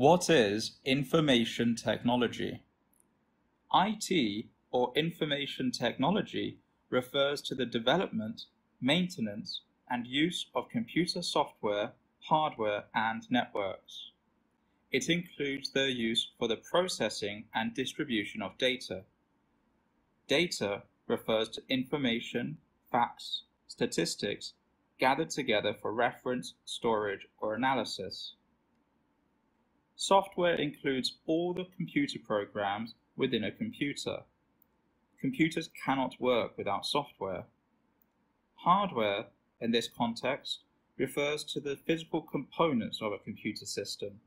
What is information technology? IT, or information technology, refers to the development, maintenance, and use of computer software, hardware, and networks. It includes their use for the processing and distribution of data. Data refers to information, facts, statistics gathered together for reference, storage, or analysis. Software includes all the computer programs within a computer. Computers cannot work without software. Hardware, in this context, refers to the physical components of a computer system.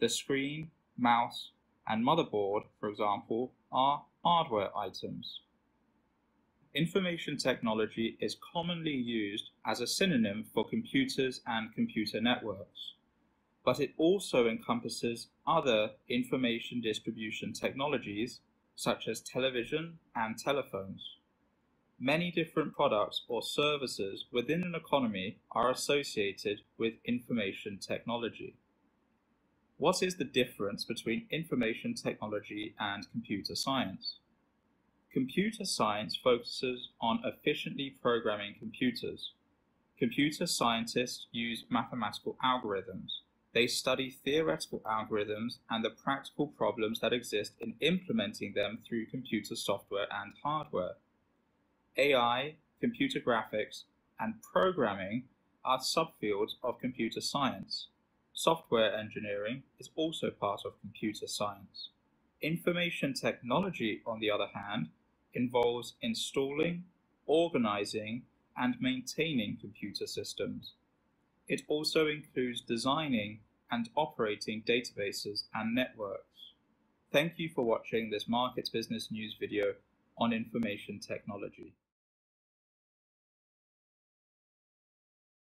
The screen, mouse, and motherboard, for example, are hardware items. Information technology is commonly used as a synonym for computers and computer networks but it also encompasses other information distribution technologies such as television and telephones. Many different products or services within an economy are associated with information technology. What is the difference between information technology and computer science? Computer science focuses on efficiently programming computers. Computer scientists use mathematical algorithms they study theoretical algorithms and the practical problems that exist in implementing them through computer software and hardware. AI, computer graphics, and programming are subfields of computer science. Software engineering is also part of computer science. Information technology, on the other hand, involves installing, organizing, and maintaining computer systems. It also includes designing and operating databases and networks. Thank you for watching this Markets Business News video on information technology.